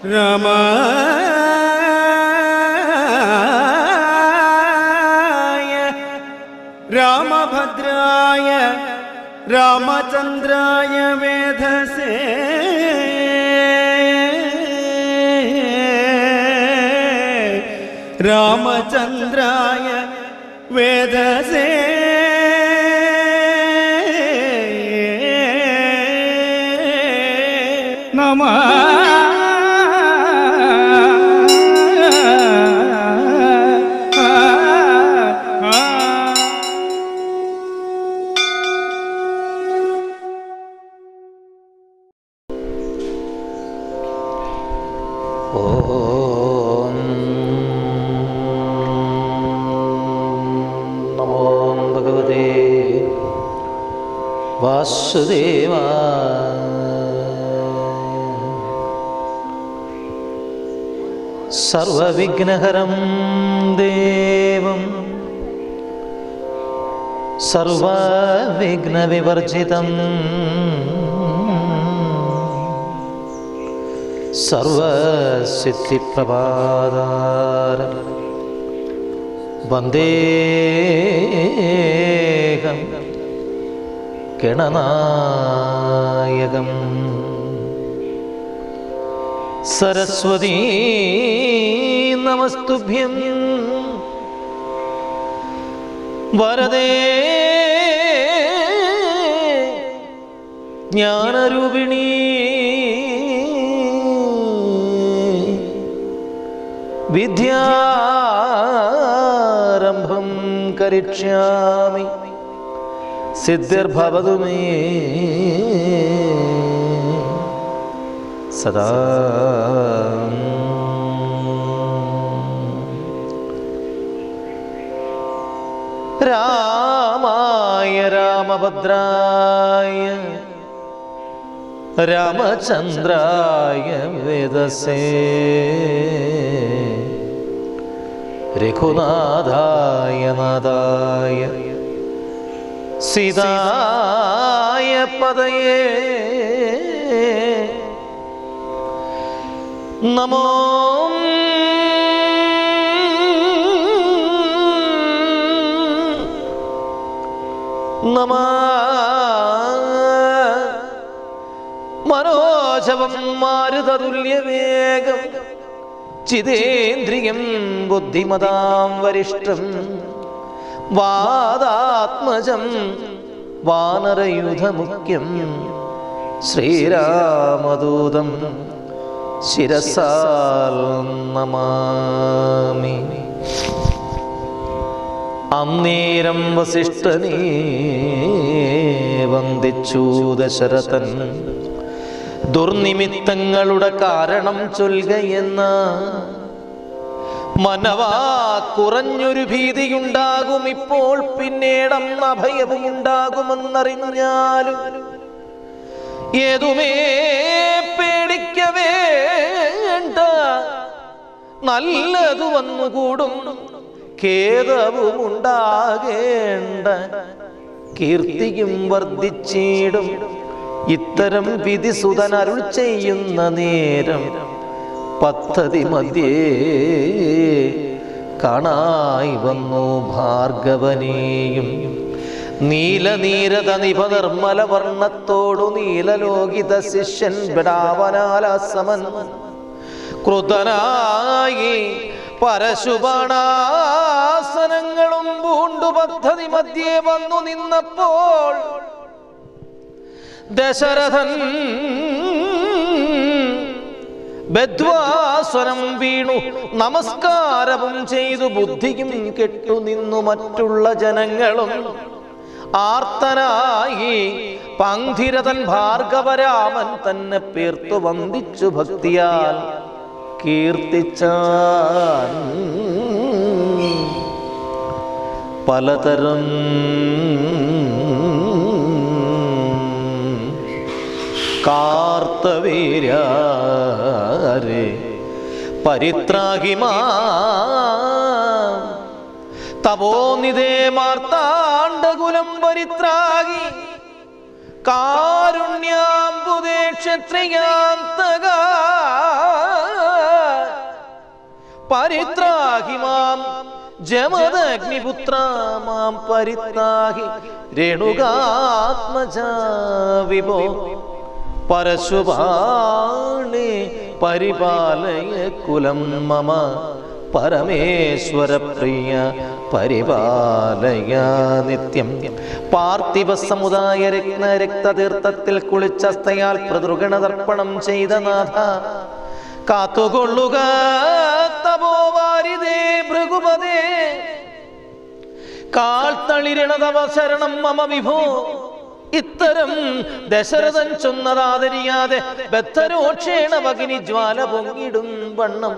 രാമായ രാമഭദ്രായ രാമചന്ദ്രായ വേധസേ രാമചന്ദ്രായ വേദസേ वासुदेवा। सर्वविघ्नहरं देवं सर्वविघ्नविवर्जितं सर्वसिद्धिप्रभादार। वन्देहम् ഗണനായകം. സരസ്വതീ നമസ്തുഭ്യം. വരദേ ജ്ഞാനരൂപിണീ. വിദ്യാരംഭം കരിഷ്യാമി. സിദ്ധിർഭവതു മേ സദാ. രാമായ രാമഭദ്രായ രാമചന്ദ്രായ വേദസേ രഘുനാഥായ നാഥായ സീതായ പദയേ. നമോ നമ. മനോജവം മാരുതതുല്യവേഗം ചിതേന്ദ്രിയം ബുദ്ധിമതാം വരിഷ്ഠം. വാദാത്മജം വാനരയുധമുഖ്യം ശ്രീരാമദൂതം ശിരസാൽ അന്നേരം വസിഷ്ഠനേ വന്ദിച്ചു ദശരഥൻ. ദുർനിമിത്തങ്ങളുടെ കാരണം ചൊൽകയെന്ന മനവാ കുറഞ്ഞൊരു ഭീതിയുണ്ടാകും ഇപ്പോൾ പിന്നീടം അഭയവും ഉണ്ടാകുമെന്നറിഞ്ഞാലും ഏതുമേ പേടിക്കവേ നല്ലതു വന്നുകൂടും ഖേദവും ഉണ്ടാകേണ്ട കീർത്തിയും വർദ്ധിച്ചിടും. ഇത്തരം വിധിസുതൻ അരുൾ ചെയ്യുന്ന നേരം പദ്ധതി മധ്യേ കാണായി വന്നു ഭാർഗവനെയും. നീലനീരത നിപനിർമ്മല വർണത്തോടു നീലലോകിത ശിഷ്യൻ ബിടാവനാലസമൻ കൃതനായി പരശുപാണാസനങ്ങളും പൂണ്ടു പദ്ധതി മധ്യേ വന്നു നിന്നപ്പോൾ ദശരഥൻ ബദ്വാസ്വരം വീണു. നമസ്കാരവും ചെയ്തു ബുദ്ധിയും കെട്ടു നിന്നു മറ്റുള്ള ജനങ്ങളും. ആർത്തനായി പങ്കിരതൻ ഭാർഗവരാമൻ തന്നെ പേർത്തു വന്ദിച്ചു ഭക്തിയാൽ കീർത്തിച്ചാൻ. പലതരം കാർത്തവീര്യാരെ പരിത്രാഹിമാ. തപോനിതേ മാർത്താണ്ഡകുലം പരിത്രാഗി കാരുണ്യാംബുദേ ക്ഷത്രിയാന്തക. പരിത്രാഹി മാം ജമദഗ്നിപുത്ര പരിത്രാഹി രേണുകാത്മജ വിഭോ. പരശുപാണി പരിപാലയ കുലം മമ പരമേശ്വര പ്രിയ പരിപാലയ നിത്യം. പാർത്ഥിവ സമുദായ രത്ന രക്തതീർത്ഥത്തിൽ കുളിച്ചസ്തയാൽ പ്രതിർഗണതർപ്പണം ചെയ്ത നാഥ. കാത്തുകൊള്ളുക തപോവാരിതേ ഭൃഗുപതേ. കാൽത്തളിരണതവ ശരണം മമ വിഭോ. ഇത്തരം ദശരഥൻ ചൊന്നതാതരിയാതെ ബദ്ധരോക്ഷേണ ഭഗിനി ജ്വാല പൊങ്ങിടും വണ്ണം.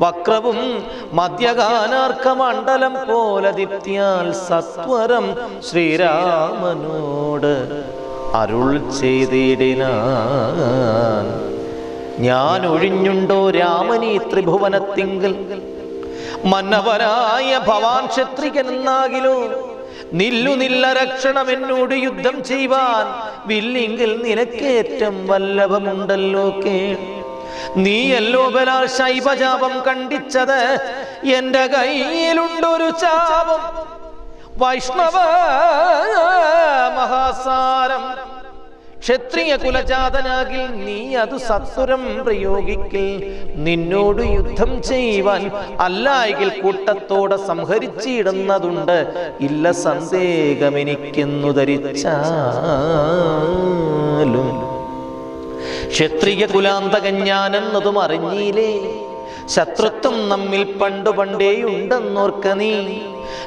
വക്രവും മധ്യഗാനാർക്ക മണ്ഡലം പോലെ ദിപ്തിയാൽ സത്വരം ശ്രീരാമനോട് അരുൾ ചെയ്തിടിനാൻ. ഞാൻ ഒഴിഞ്ഞുണ്ടോ രാമനീ ത്രിഭുവനത്തിങ്കിൽ? മന്നവനായ ഭവാൻ ക്ഷത്രികനെന്നാകിലോ നില്ലു നില്ല രക്ഷണം എന്നോട് യുദ്ധം ചെയ്യുവാൻ വില്ലെങ്കിൽ നിനക്കേറ്റം വല്ലഭമുണ്ടല്ലോ കേൾ നീയല്ലോ ബലാൽ ശൈവജാപം കണ്ടിച്ചത്. എന്റെ കയ്യിലുണ്ടൊരു ചാപം. വൈഷ്ണവ മഹാസാരം. ക്ഷത്രിയ കുലജാതനാകിൽ നീ അത് സത്വരം പ്രയോഗിക്കിൽ. നിന്നോട് യുദ്ധം ചെയ്യുവാൻ അല്ലായെങ്കിൽ കൂട്ടത്തോടെ സംഹരിച്ചിടുന്നതുണ്ട്. ഇല്ല സന്ദേഹമെനിക്കെന്നു ധരിച്ചാലും. ക്ഷത്രിയ കുലാന്തകൻ ഞാനെന്നതും അറിഞ്ഞീലേ ശത്രുത്വം നമ്മിൽ പണ്ടു പണ്ടേ ഉണ്ടെന്നോർക്ക നീ.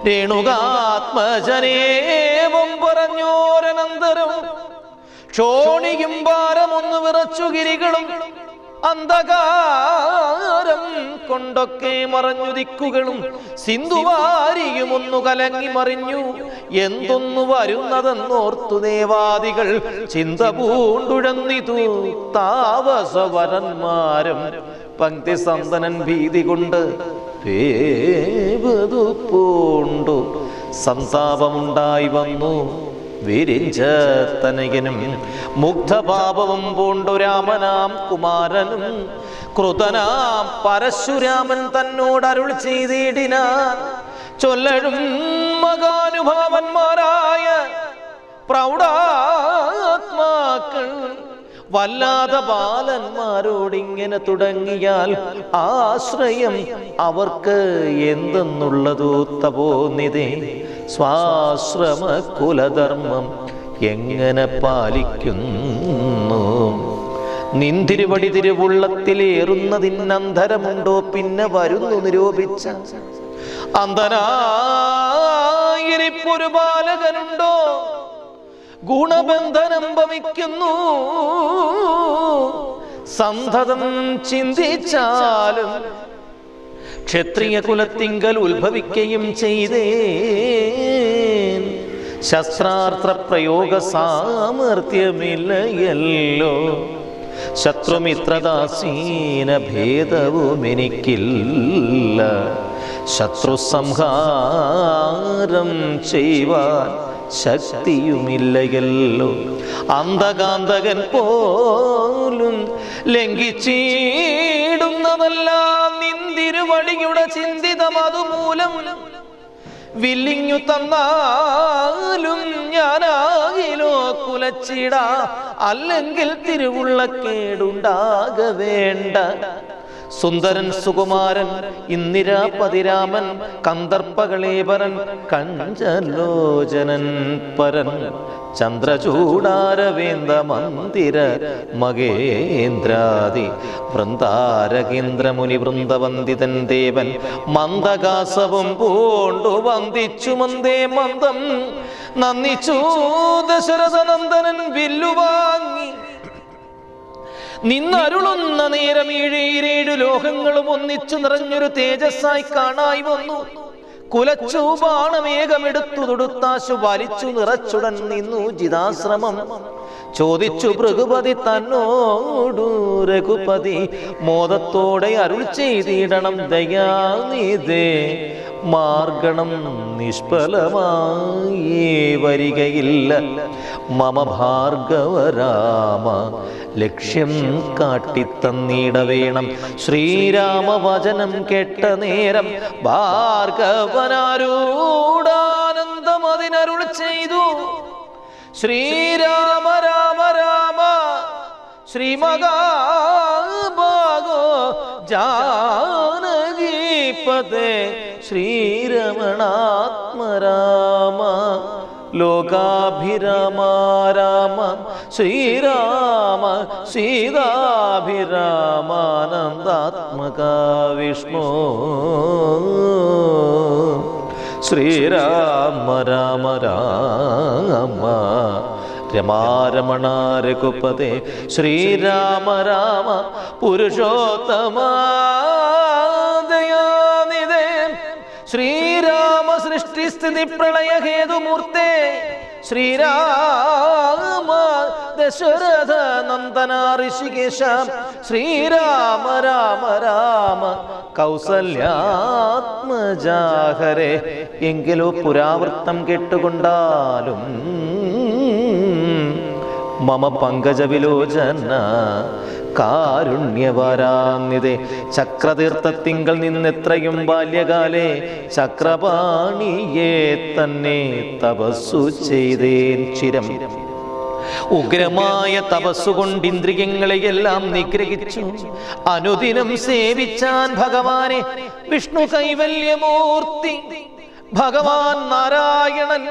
രേണുകാത്മജനേവം പറഞ്ഞോരനന്തരം ക്ഷോണിയും ഭാരമൊന്ന് വിറച്ചു ഗിരികളും അന്ധകാരം കൊണ്ടൊക്കെ മറഞ്ഞു ദിക്കുകളും സിന്ധുവാരിയും ഒന്നു കലങ്ങി മറിഞ്ഞു. എന്തൊന്നു വരുന്നതെന്നോർത്തു ദേവാദികൾ. ചിന്ത പൂണ്ടുഴന്നിതു താവസവരന്മാരും പങ്ക്തി സന്തനൻ ഭീതി കൊണ്ട് പേവതു പൂണ്ടു. സന്താപമുണ്ടായി വന്നു. വിരിഞ്ചത്തനയനും മുഗ്ധപാപവും പൂണ്ടു രാമനാം കുമാരനും കൃതനാം പരശുരാമൻ തന്നോട് അരുൾ ചെയ്തിടിനാൻ. ചൊല്ലഴും മകാനുഭാവന്മാരായ പ്രൗഢാത്മാക്കൾ വല്ലാതെ ബാലന്മാരോടിങ്ങനെ തുടങ്ങിയാൽ ആശ്രയം അവർക്ക് എന്തെന്നുള്ളതു തപോന്നിതേ സ്വാശ്രമ കുലധർമ്മം എങ്ങനെ പാലിക്കുന്നു? നിന്തിരുവടി തിരുവുള്ളത്തിലേറുന്നതിന്നന്തരമുണ്ടോ പിന്നെ വരുന്നു നിരൂപിച്ച അന്തനായിരിപ്പൊരു ബാലകനുണ്ടോ? ഗുണബന്ധനം ഭവിക്കുന്നു. സന്തതം ചിന്തിച്ചാലും ക്ഷത്രിയ കുലത്തിങ്കൽ ഉത്ഭവിക്കുകയും ചെയ്തേ ശസ്ത്രാർത്ഥ പ്രയോഗ സാമർത്ഥ്യമില്ലയല്ലോ ശത്രുമിത്രദാസീന ഭേദവും എനിക്കില്ല ശത്രു സംഹാരം ചെയ്യുവാൻ ശക്തിയുമില്ലയല്ലോ. അന്ധകാന്തകൻ പോലും ലംഘിച്ചിടുന്നതെല്ലാം നിന്തിരുവടിയുടെ ചിന്തിതം അതുമൂലം വില്ലിങ്ങു തന്നാലും ഞാനാകിലോ കുലച്ചിട. അല്ലെങ്കിൽ തിരുവുള്ള കേടുണ്ടാക വേണ്ട സുന്ദരൻ സുകുമാരൻ ഇന്ദിരാപതിരാമൻ കന്ദർപ്പകളേപരൻ കഞ്ചലോചനൻ പരൻ ചന്ദ്രചൂടാരവേന്ദ മന്ദിര മകേന്ദ്രാദി വൃന്ദാരകേന്ദ്രമുനി വൃന്ദവന്ദിതൻ ദേവൻ മന്ദകാസവും പൂണ്ടു വന്ദിച്ചു മന്ദേ മന്ദം നന്ദിച്ചു ദശരഥനന്ദനൻ വില്ലുവാങ്ങി. നിന്നരുളുന്ന നേരം ഏഴേഴു ലോകങ്ങളും ഒന്നിച്ചു നിറഞ്ഞൊരു തേജസ്സായി കാണായി വന്നു. കുലച്ചു ബാണമേഘമെടുത്തു തൊടുത്താശു വലിച്ചു നിറച്ചുടൻ നിന്നു ജിതാശ്രമം. ചോദിച്ചു ഭൃഗുപതി തന്നോടു രഘുപതി മോദത്തോടെ അരുൾ ചെയ്തിടണം ദയാനിതേ മാർഗണം നിഷ്ഫലമായി വരികയില്ല. മമ ഭാർഗവരാമ ലക്ഷ്യം കാട്ടിത്തന്നീട വേണം ശ്രീരാമവചനം കേട്ട നേരം ഭാർഗവനാരൂടാനന്ദമതിനരുൾ ചെയ്തു. ശ്രീരാമ രാമ രാമ ശ്രീമകാഭാഗോ ജാനകീപതേ ശ്രീരമണാത്മരാമ ലോകാഭിരാമ രാമ ശ്രീരാമ സീതാഭിരാമാനന്ദാത്മക വിഷ്ണു ശ്രീരാമ രാമ രാമ രമാരമണ രഘുപതേ ശ്രീരാമ രാമ പുരുഷോത്തമ. സൃഷ്ടിസ്ഥിതി പ്രളയ ഹേതുമൂർത്തേ ശ്രീരാമ ദശരഥ നന്ദന ഋഷികേശ ശ്രീരാമ രാമ രാമ കൗസല്യാത്മജാഹരെ. എങ്കിലോ പുരാവൃത്തം കേട്ടുകൊണ്ടാലും മമ പങ്കജവിലോചന കാരുണ്യവാരാന്നിതേ. ചക്രതീർത്ഥത്തിങ്കൽ നിന്നെത്രയും ബാല്യകാലേ ചക്രപാണിയെ തന്നെ തപസ്സു ചെയ്തേൻ ചിരം. ഉഗ്രമായ തപസ്സുകൊണ്ട് ഇന്ദ്രിയങ്ങളെയെല്ലാം നിഗ്രഹിച്ചു. അനുദിനം സേവിച്ചാൻ ഭഗവാനെ വിഷ്ണു കൈവല്യമൂർത്തി. ഭഗവാൻ നാരായണൻ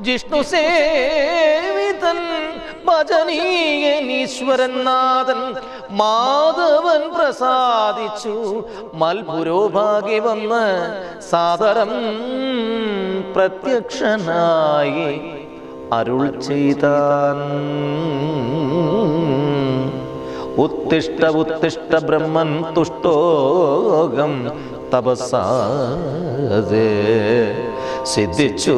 ജിഷ്ണു സേവിതൻ ഭജനീയനീശ്വരൻ നാഥൻ മാധവൻ പ്രസാദിച്ചു. മൽപുരോഭാഗ്യ വന്ന് സാദരം പ്രത്യക്ഷനായി അരുൾ ചെയ്താൻ. ഉത്തിഷ്ട ഉത്തിഷ്ട ബ്രഹ്മൻ തുഷ്ടോകം തപസാതെ സിദ്ധിച്ചു.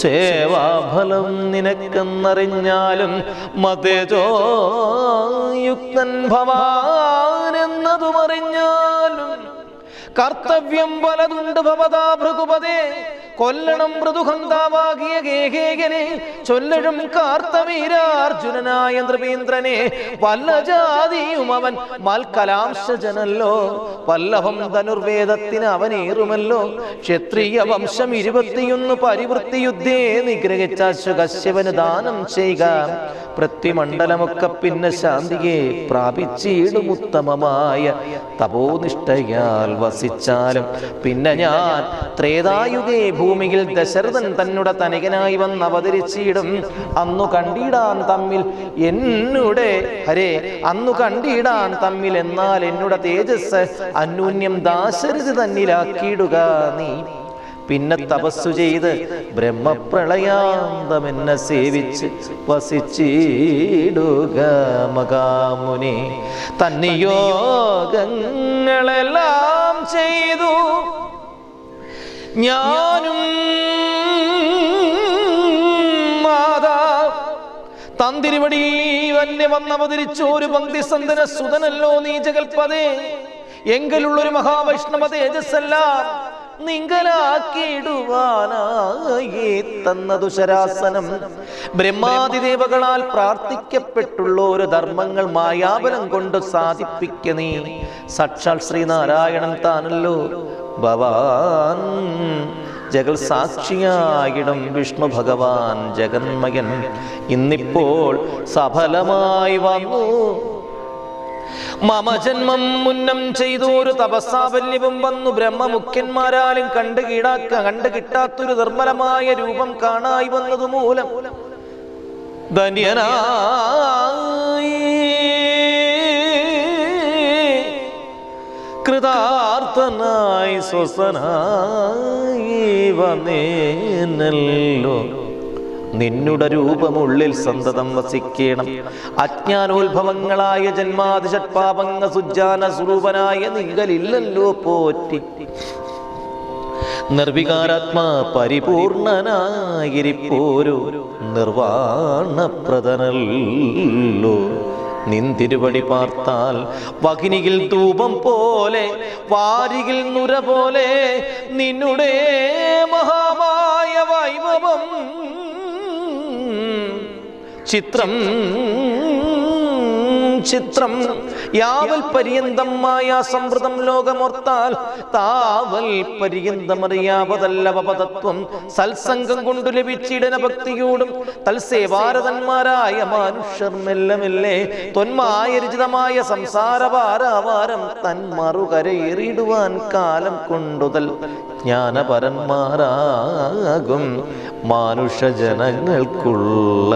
സേവാഫലം നിനക്കെന്നറിഞ്ഞാലും മതേജോ യുക്തൻ ഭവാനെന്നതുമറിഞ്ഞാലും കർത്തവ്യം പലതുണ്ട് ഭവതാ ഭൃഗുപതേ. കൊല്ലണം മൃദുഹന്താവാകിയ ഗേഹേകനെ ചൊല്ലഴും കാർത്തവീരാർജുനനായ നൃപീന്ദ്രനെ വല്ല ജാതിയും അവൻ മൽക്കലാംശജനല്ലോ. വല്ലഭം ധനുർവേദത്തിന് അവനേറുമല്ലോ. ക്ഷത്രിയ വംശം ഇരുപത്തിയൊന്ന് പരിവൃത്തി യുദ്ധേ നിഗ്രഹിച്ച കശ്യപന് ദാനം ചെയ്യുക പൃഥ്വിമണ്ഡലമൊക്കെ പിന്നെ ശാന്തിയെ പ്രാപിച്ചിടും ഉത്തമമായ തപോനിഷ്ഠയാൽ വസിച്ചാലും. പിന്നെ ഞാൻ ത്രേതായുഗേ ഭൂമിയിൽ ദശരഥൻ തന്നുടെ തനികനായി വന്ന് അവതരിച്ചിടും. അന്നു കണ്ടിടാൻ തമ്മിൽ എന്നുടെ ഹരേ അന്നു കണ്ടിടാൻ തമ്മിൽ എന്നാൽ എന്നുടെ തേജസ് അന്യൂന്യം ദാശരഥി തന്നിലാക്കിയിടുക നീ. പിന്നെ തപസ്സു ചെയ്ത് ബ്രഹ്മപ്രളയാന്തമെന്നെ സേവിച്ച് വസിച്ചിടുക മകാമുനി. തന്നിയോഗങ്ങളെല്ലാം ചെയ്തു. ഞാനും മാതാ തന്തിരിവടി വന്നെ വന്നവതിരിച്ച ഒരു പങ്ക്തി സന്തന സുതനല്ലോ നീ ജഗൽപതേ. എങ്കിലുള്ളൊരു മഹാവൈഷ്ണവ തേജസ്സെല്ലാം. നിങ്കലാക്കിയിടുവാനായി തന്നതു ശരാസനം ബ്രഹ്മാതിദേവകളാൽ പ്രാർത്ഥിക്കപ്പെട്ടുള്ള ഒരു ധർമ്മങ്ങൾ മായാബലം കൊണ്ട് സാധിപ്പിക്ക നീ. സാക്ഷാൽ ശ്രീനാരായണൻ താനല്ലോ. ഭവാൻ ജഗൽ സാക്ഷിയായിടും വിഷ്ണു ഭഗവാൻ ജഗന്മയൻ. ഇന്നിപ്പോൾ സഫലമായി വന്നു. മമ ജന്മം മുന്നം ചെയ്തു ഒരു തപസ്സാവല്യവും വന്നു. ബ്രഹ്മമുഖ്യന്മാരാലും കണ്ടു കീടാക്ക കണ്ടു കിട്ടാത്തൊരു നിർമ്മലമായ രൂപം കാണായി വന്നതു മൂലം ധന്യനായി കൃതാർത്ഥനായി സ്വസനായി വന്നേനല്ലോ. നിന്നുടെ രൂപമുള്ളിൽ സന്തതം വസിക്കണം. അജ്ഞാനോത്ഭവങ്ങളായ ജന്മാതിഷട്പാപങ്ങ സുജാന സ്വരൂപനായ നിങ്കലില്ലല്ലോ പോറ്റി. നിർവികാരാത്മാ പരിപൂർണനായിരിപ്പോരു നിർവാണപ്രദനല്ലോ. നിന്തിരുവടി പാർത്താൽ വകിനിയിൽ ധൂപം പോലെ വാരികിൽ നുര പോലെ നിന്നുടേ മഹാമായ വൈഭവം ചിത്രം ചിത്രം യാവൽ പര്യന്തം മായ സമൃദ്ധം ലോകമോർത്താൽ. താവൽ പര്യന്തമറിയാവതല്ലവപതത്വം സത്സംഗം കൊണ്ടു ലഭിച്ചിടന ഭക്തിയോടും തൽസേവാരതന്മാരായ മനുഷ്യർ മെല്ലെ മെല്ലെ തൊന്മായ രചിതമായ സംസാരഭാരാവാരം തന്മറുകരയേറിയിടുവാൻ കാലം കൊണ്ടുതൽ. ജ്ഞാനപരന്മാരാകും മാനുഷജനങ്ങൾക്കുള്ള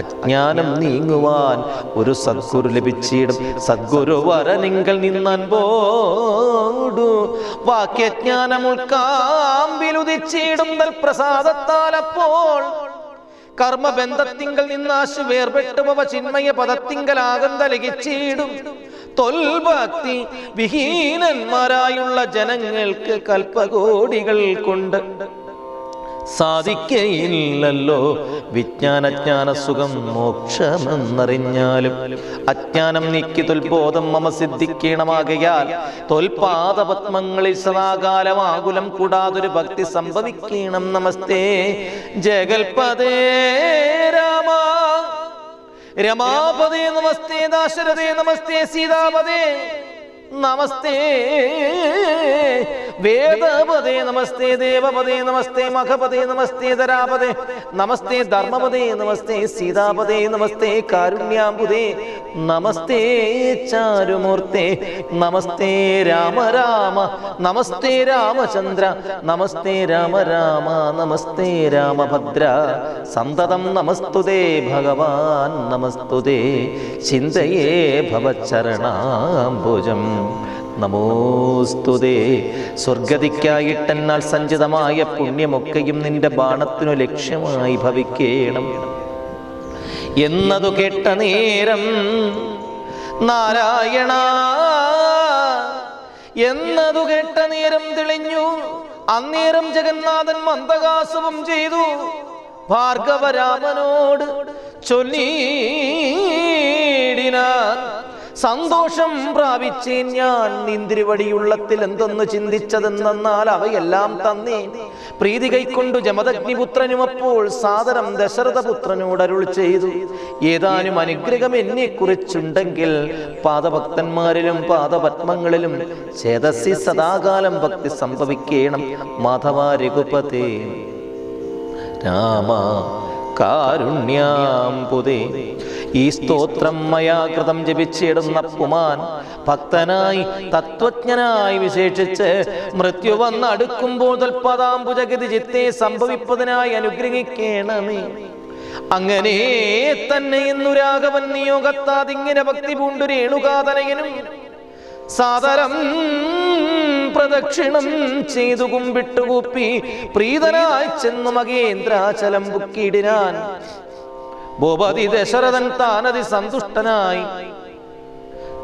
അജ്ഞാനം നീങ്ങുവാൻ ഒരു സദ്ഗുരു ലഭിച്ചിടും. സദ്ഗുരു വരനിങ്കൽ നിന്നൻപോടു വാക്യജ്ഞാനം ഉൾക്കാമ്പിലുദിച്ചിടും. തൽ പ്രസാദത്താൽ അപ്പോൾ കർമ്മബന്ധത്തിങ്കൽ നിന്നാശു വേർപെട്ടുപവ ചിന്മയ പദത്തിങ്കലാകം തലകിച്ചിടും. തൊൽഭക്തി വിഹീനന്മാരായുള്ള ജനങ്ങൾക്ക് കൽപ്പകോടികൾ കൊണ്ട് സാധിക്കയില്ലല്ലോ. വിജ്ഞാനജ്ഞാന സുഖം മോക്ഷമെന്നറിഞ്ഞാലും അജ്ഞാനം നീക്കി തൊൽബോധം മമ സിദ്ധിക്കണമാകയാൽ തൊൽപാദപത്മങ്ങളിൽ സദാകാലമാകുലം കൂടാതൊരു ഭക്തി സംഭവിക്കണം. നമസ്തേ. ജഗൽപദേ രാമ. രമാപദേ നമസ്തേ. ദാശരഥേ നമസ്തേ. സീതാപദേ നമസ്തേ. വേദപദേ നമസ്തേ ദേവപദേ നമസ്തേ മഖപദേ നമസ്തേ ധരാപതേ നമസ്തേ ധർമ്മപതേ നമസ്തേ സീതാപതേ നമസ്തേ കാരുണ്യാംബുദേ നമസ്തേ ചാരുമൂർത്തേ നമസ്തേ രാമ രാമ നമസ്തേ രാമചന്ദ്ര നമസ്തേ രാമ രാമ നമസ്തേ രാമഭദ്ര സന്തതം നമസ്തുതേ ഭഗവാൻ നമസ്തുതേ ചിന്തയേ ഭവച്ചരണാംബുജം നമോസ്തുതേ. സ്വർഗതിക്കായിട്ടെന്നാൽ സഞ്ചിതമായ പുണ്യമൊക്കെയും നിന്റെ ബാണത്തിനു ലക്ഷ്യമായി ഭവിക്കേണം. എന്നതു കേട്ട നേരം നാരായണ എന്നതു കേട്ട നേരം തെളിഞ്ഞു. അന്നേരം ജഗന്നാഥൻ മന്ദകാസവും ചെയ്തു. ഭാർഗവരാമനോട് ചൊല്ലിയിടിനാൻ സന്തോഷം പ്രാപിച്ചേൻ ഞാൻ. നിന്തിരുവടിയുള്ളത്തിൽ എന്തെന്ന് ചിന്തിച്ചതെന്നാൽ അവയെല്ലാം തന്നേ. പ്രീതി കൈക്കൊണ്ടു ജമദഗ്നിപുത്രനും അപ്പോൾ സാദരം ദശരഥപുത്രനോട് അരുൾ ചെയ്തു. ഏതാനും അനുഗ്രഹം എന്നെ കുറിച്ചുണ്ടെങ്കിൽ പാദഭക്തന്മാരിലും പാദപത്മങ്ങളിലും ചേതസ്സി സദാകാലം ഭക്തി സംഭവിക്കണം. മാധവ രഘുപതേ. രാമ കാരുണ്യാംബുദേ. ഈ സ്തോത്രം മയാകൃതം ജപിച്ചിടുന്ന പുമാൻ ഭക്തനായി തത്വജ്ഞനായി വിശേഷിച്ച് മൃത്യു വന്ന് അടുക്കുമ്പോൾ തൽപദാംബുജഗതി ചിത്തെ സംഭവിപ്പതിനായി അനുഗ്രഹിക്കേണമേ അങ്ങനെ തന്നെ എന്നു രാഘവൻ നിയോഗത്താതിങ്ങനെ ഭക്തി പൂണ്ടു രേണുകാതനയനും സാദരം പ്രദക്ഷിണം ചെയ്തു കുമ്പിട്ടുകൂപ്പി പ്രീതനായി ചെന്നു മകേന്ദ്രാചലം ബുക്കിടിനാൻ ഭൂപതി ദശരഥൻ താനതി സന്തുഷ്ടനായി.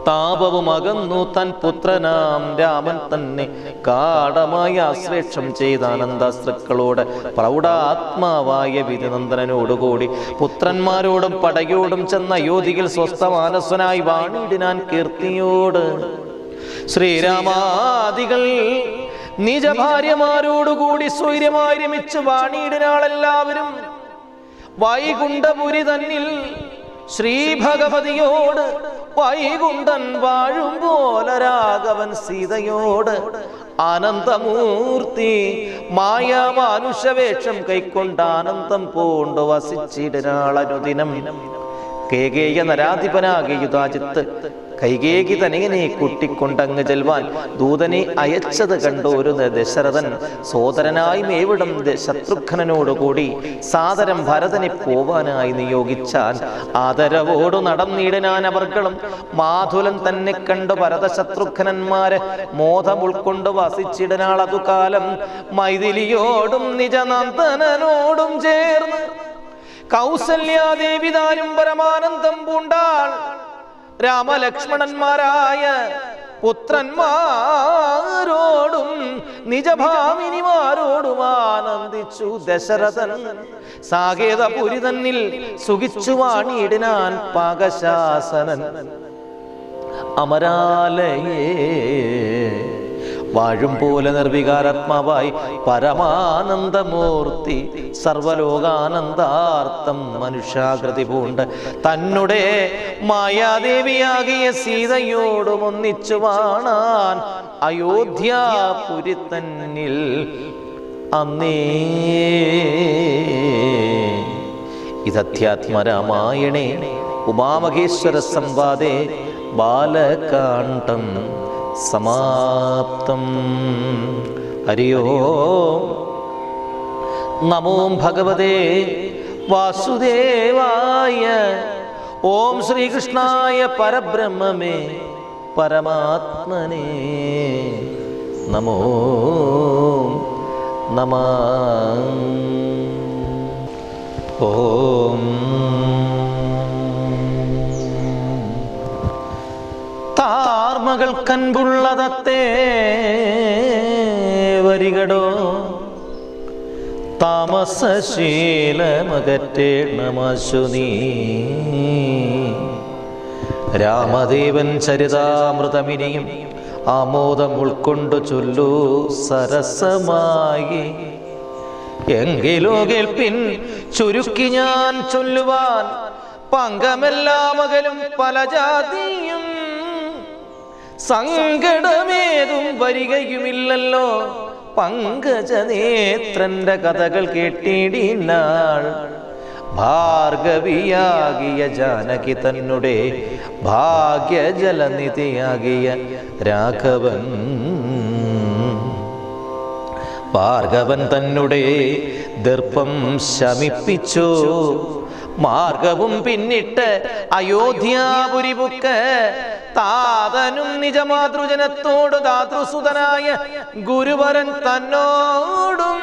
താപവും അകന്നു തൻ പുത്രനാം രാമൻ തന്നെ കാടമായ ആശ്ലേഷം ചെയ്ത ആനന്ദാശ്രുക്കളോട് പ്രൗഢാത്മാവായ വിധിനന്ദനോടുകൂടി പുത്രന്മാരോടും പടയോടും ചെന്ന അയോധ്യയിൽ സ്വസ്ഥമാനസ്വനായി വാണിടിനാൻ കീർത്തിയോട്. ശ്രീരാമാദികൾ നിജഭാര്യമാരോടുകൂടി സ്വൈര്യമായി രമിച്ച് വാണിയിടിനാളെല്ലാവരും വൈകുണ്ഠപുരി തന്നിൽ ശ്രീഭഗവതിയോട് വൈകുണ്ഠൻ വാഴും പോലെ രാഘവൻ സീതയോട് ആനന്ദമൂർത്തി മായാമാനുഷവേഷം കൈക്കൊണ്ട് ആനന്ദം പൂണ്ടു വസിച്ചിടനാളനുദിനം. കേകേയ നരാധിപനാകെ യുധാജിത്ത് കൈകേകി തനിയനെ കുട്ടിക്കൊണ്ടങ്ങ് ചെൽവാൻ ദൂതനെ അയച്ചത് കണ്ട ഒരു ദശരഥൻ സോദരനായി മേവിടം ശത്രുഘ്നനോടുകൂടി സാദരം ഭരതനെ പോവാനായി നിയോഗിച്ചാൽ ആദരവോടു നടന്നിടനാൻ അവർക്കളും മാധുലൻ തന്നെ കണ്ടു ഭരത ശത്രുഘ്നന്മാരെ മോധം ഉൾക്കൊണ്ട് വസിച്ചിടനാൾ അതുകാലം മൈഥിലിയോടും നിജനന്ദനോടും ചേർന്ന് കൗസല്യാദേവിതാരും പരമാനന്ദം പൂണ്ടാൾ. രാമലക്ഷ്മണന്മാരായ പുത്രന്മാരോടും നിജഭാമിനിമാരോടും ആനന്ദിച്ചു ദശരഥൻ. സാകേതപുരി തന്നിൽ സുഖിച്ചു വാണിയിടിനാൻ പാകശാസനൻ. അമരാലയേ വാഴും പോലെ നിർവികാരാത്മാവായി പരമാനന്ദമൂർത്തി സർവലോകാനന്ദാർത്ഥം മനുഷ്യാകൃതി പൂണ്ട്. തന്നെ മായാദേവിയാകിയ സീതയോടും ഒന്നിച്ചു വാണാൻ അയോധ്യാപുരി അന്നേ. ഇതധ്യാത്മരാമായണേ ഉമാമഹേശ്വര സംവാദേ ബാലകാണ്ഡം हरि ओ नमो भगवते वासुदेवाय। ॐ श्रीकृष्णाय परब्रह्ममे परमात्मने। नमो नमः। ॐ കൻപുള്ളതത്തേ വരികടോ? താമസശീലമകറ്റേണമശു നീ. രാമദേവൻ ചരിതാമൃതമിനിയും ആമോദം ഉൾക്കൊണ്ടു ചൊല്ലു സരസമായി. എങ്കിലോ കേൾപ്പിൻ ചുരുക്കി ഞാൻ ചൊല്ലുവാൻ പങ്കമെല്ലാ മകലും പല ജാതിയും സങ്കടമേതും വരികയുമില്ലല്ലോ. പങ്കജനേത്രന്റെ കഥകൾ കേട്ടിടിനാൾ. ഭാർഗവിയാകിയ ജാനകി തന്നെ ഭാഗ്യജലനിധിയാകിയ രാഘവൻ. ഭാർഗവൻ തന്നെ ദർപ്പം ശമിപ്പിച്ചു. മാർഗവും പിന്നിട്ട് അയോധ്യാപുരി ബുക്ക് താതനും നിജമാതൃജനത്തോട് ദാതൃസുതനായ ഗുരുവരൻ തന്നോടും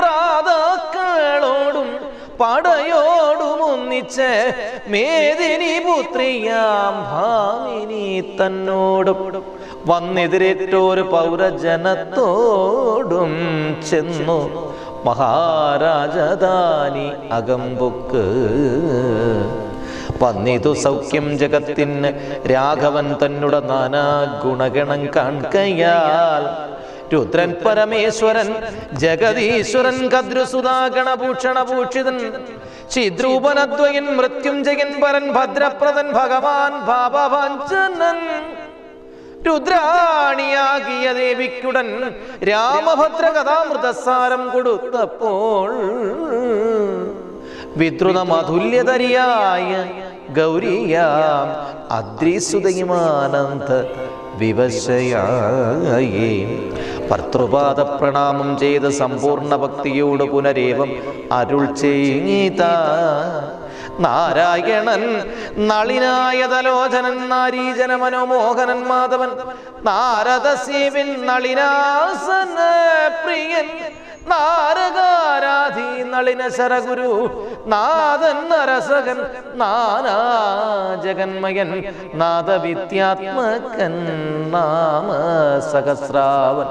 ഭ്രാതാക്കളോടും പടയോടും ഒന്നിച്ച് മേദിനി പുത്രിയാം ഭാമിനി തന്നോടും വന്നെതിരേറ്റോരു പൗരജനത്തോടും ചെന്നു മഹാരാജധാനി അകമ്പുക്ക്. വന്നിതു സൗഖ്യം ജഗത്തിന് രാഘവൻ തന്നുടെ നാനാ ഗുണഗണം കാൺകയാൽ രുദ്രൻ പരമേശ്വരൻ ജഗദീശ്വരൻ കദ്രുസുതാഗണഭൂഷണഭൂഷിതൻ ചിദ്രൂപനദ്വയൻ മൃത്യുഞ്ജയൻ പരൻ ഭദ്രപ്രദൻ ഭഗവാൻ ഭാവവാഞ്ചനൻ. രുദ്രാണിയാകിയ ദേവിക്കുടൻ രാമഭദ്ര കഥാമൃതസാരം കൊടുത്തപ്പോൾ വിദ്രുത മധുല്യതരിയായ ഗൗരിയാം അദ്രിസുതയുമാനന്ദ വിവശയായി. ഭർത്തൃപാദ പ്രണാമം ചെയ്ത് സമ്പൂർണ ഭക്തിയോട് പുനരേവം അരുൾ ചെയ്ത നാരായണൻ നളിനായ തലോചനൻ നാരീജന മനോമോഹനൻ മാധവൻ നാരദസീവിൻ നളിനാസന പ്രിയൻ നാരകാരാധി നളിന ശരഗുരു നാദൻ നരസകൻ നാനാ ജഗന്മയൻ നാമ സഹസ്രാവൻ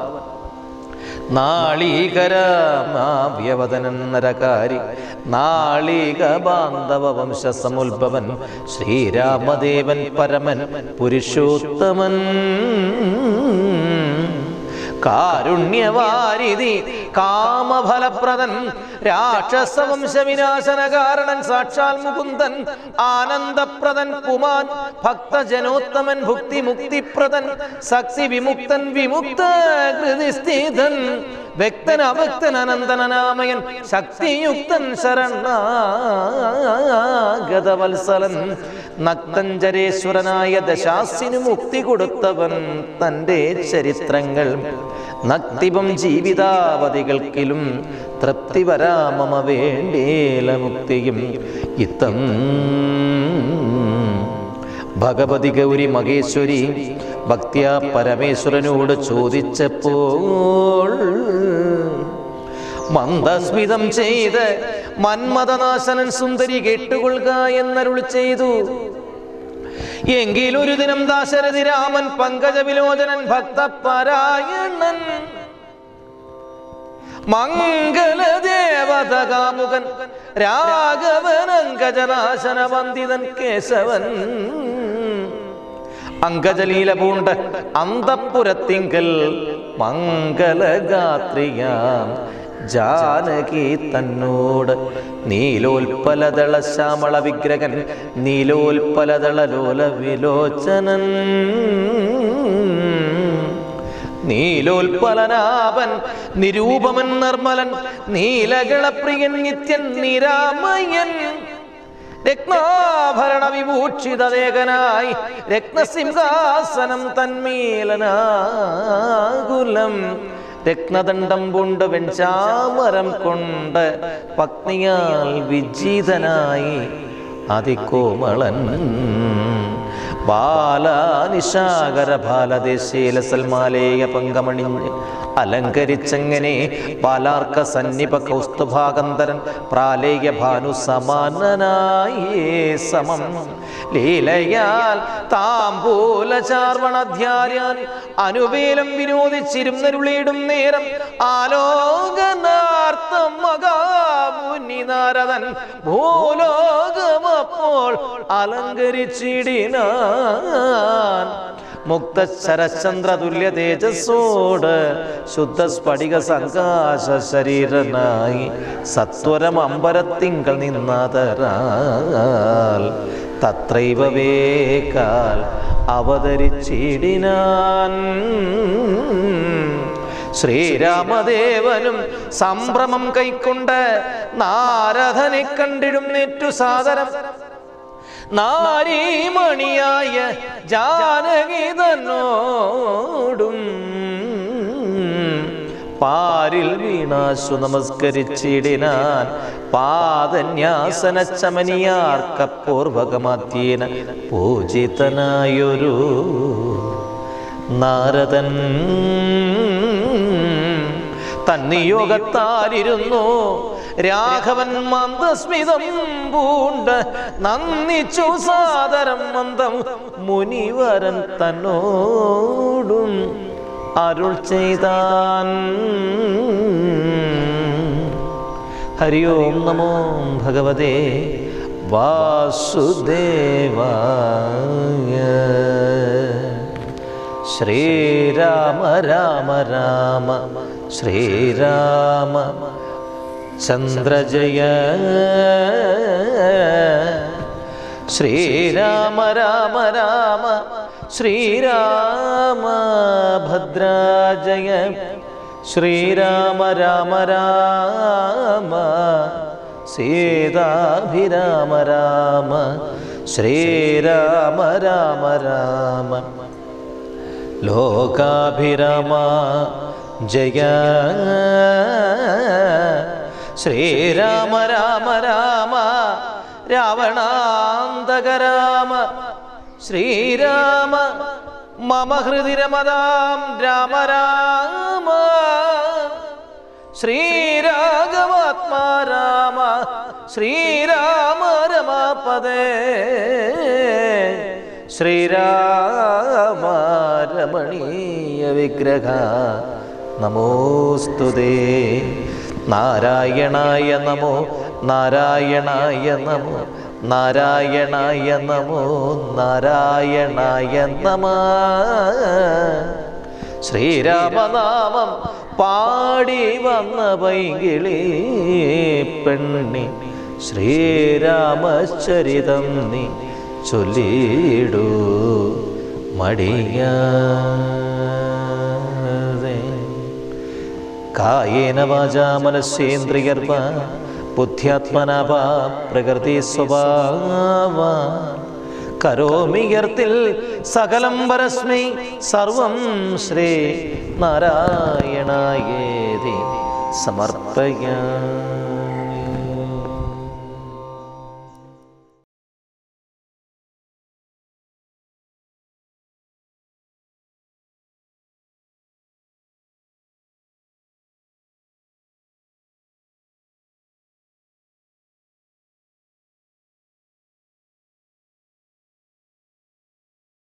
നാളീകരമാവ്യവദനൻ നരകാരി നാളീക ബാന്ധവ വംശ സമുദ്ഭവൻ ശ്രീരാമദേവൻ പരമൻ പുരുഷോത്തമൻ. കാരുണ്യവാരിധി കാമഫലപ്രദൻ രാക്ഷസവംശവിനാശന കാരണൻ സാക്ഷാൽ മുകുന്ദൻ ആനന്ദപ്രദൻ കുമാൻ ഭക്തജനോത്തമൻ ഭുക്തി മുക്തിപ്രദൻ സക്തി വിമുക്തൻ വിമുക്ത വ്യക്തൻ അവക്തൻ അനന്തനാമയൻ ശക്തിയുക്തൻ ശരണാഗതവത്സലൻ. നക്തഞ്ചരേശ്വരനായ ദശാസിനു മുക്തി കൊടുത്തവൻ തന്റെ ചരിത്രങ്ങൾ നക്തിപം ജീവിതാവധികൾക്കിലും തൃപ്തി വരാമമ വേണ്ടേല മുക്തിയും. ഇത്തം ഭഗവതി ഗൗരി മഹേശ്വരി ഭക്തിയ പരമേശ്വരനോട് ചോദിച്ചപ്പോൾ മന്ദസ്മിതം ചെയ്ത് മന്മഥനാശനൻ സുന്ദരി കേട്ടുകൊള്ളുക എന്നരുൾ ചെയ്തു. എങ്കിലൊരു ദിനം ദാശരഥി രാമൻ പങ്കജ വിലോചനൻ ഭക്തപരായണൻ മംഗളദേവതകാമുകൻ രാഘവൻ അങ്കജനാശന വന്ദിതൻ കേശവൻ. അങ്കജലീല പൂണ്ട് അന്തപ്പുരത്തിങ്കൽ മംഗലഗാത്രിയാം. ജാനകി തന്നോട് നീലോൽപ്പലതള ശ്യാമള വിഗ്രഹൻ നീലോൽപ്പലതള ലോല വിലോചനൻ നീലോൽപലനാഭൻ നിരൂപമൻ നിർമ്മലൻ നീലകളപ്രിയൻ നിത്യൻ നിരാമയൻ. രത്നാഭരണ വിഭൂഷിതദേകനായി രത്നസിംഹാസനം തന്മീലനാകുലം. രത്നദണ്ഡം കൊണ്ട് വെഞ്ചാമരം കൊണ്ട് പത്നിയാൽ വിജീതനായി അതികോമളൻ. ബാലാനിശാകര ബാലദേശീല സൽമാലേയ പങ്കമണിഞ്ഞ് അലങ്കരിച്ചെങ്ങനെ ബാലാർക്ക സന്നിപ കൗസ്തുഭാകന്ധരൻ പ്രാലേയ ഭാനു സമാനനായേ സമം. ലീലയാൽ താമ്പൂല ചാർവണധ്യാരാൻ അനുവേലം വിനോദിച്ചിരുന്നരുളിയിടും നേരം ആലോകനാർത്ഥം മകാമുനി നാരദൻ ഭൂലോകമപ്പോൾ അലങ്കരിച്ചിടിനാൻ മുക്തശരചന്ദ്ര തുല്യ തേജസ്സോട് ശുദ്ധ സ്ഫടിക സങ്കാശ ശരീരനായി സത്വരം അമ്പരത്തിങ്കൾ നിന്നതരാൽ തത്രൈവ അവതരിച്ചിടിനാൻ. ശ്രീരാമദേവനും സംഭ്രമം കൈക്കൊണ്ട് നാരദനെ കണ്ടിടും നേറ്റു സാദരം നാരീമണിയായ ജാനകി തന്നോടും പാരിൽ വീണാശു നമസ്കരിച്ചിടിനാൻ പാദന്യാസന ചമനിയാർക്കപൂർവകമാത്യേന പൂജിതനായൊരു നാരദൻ. തന്നിയോഗത്താലിരുന്നു രാഘവൻ മന്ദസ്മിതം പൂണ്ട് നന്ദിച്ചു സാദരം മന്ദം മുനിവരൻ തന്നോടും അരുൾ ചെയ്താൻ. ഹരി ഓം നമോ ഭഗവതേ വാസുദേവായ. ശ്രീരാമ രാമ രാമ. ശ്രീരാമ चन्द्रजय। श्रीराम राम राम। श्रीराम भद्राजय। श्रीराम राम राम। सीताभिराम राम। श्रीराम राम राम। लोकाभिराम। जय। ശ്രീരാമ രാമ രാമ രാവണാന്തക രാമ ശ്രീരാമ മമ ഹൃദിരമതാം രാമ രാമ ശ്രീരാഘവാത്മാ രാമ ശ്രീരാമ രമാപദേ ശ്രീരാമ രമണീയ വിഗ്രഹ. നമോസ്തുതേ. നാരായണായ നമോ നാരായണായ നമോ നാരായണായ നമോ നാരായണായ നമ. ശ്രീരാമനാമം പാടി വന്ന പൈകിളി പെണ്ണി ശ്രീരാമചരിതം നീ ചൊല്ലിടൂ മടിയാതെ കായേന വാച മനസ്സേന്ദ്രിയർവ ബുദ്ധ്യാത്മനാഭ പ്രകൃതി സ്വഭാവ. കരോമിയർത്തിൽ സകലം പരസ്മൈ സർവം ശ്രീ നാരായണായേതി സമർപ്പയാ.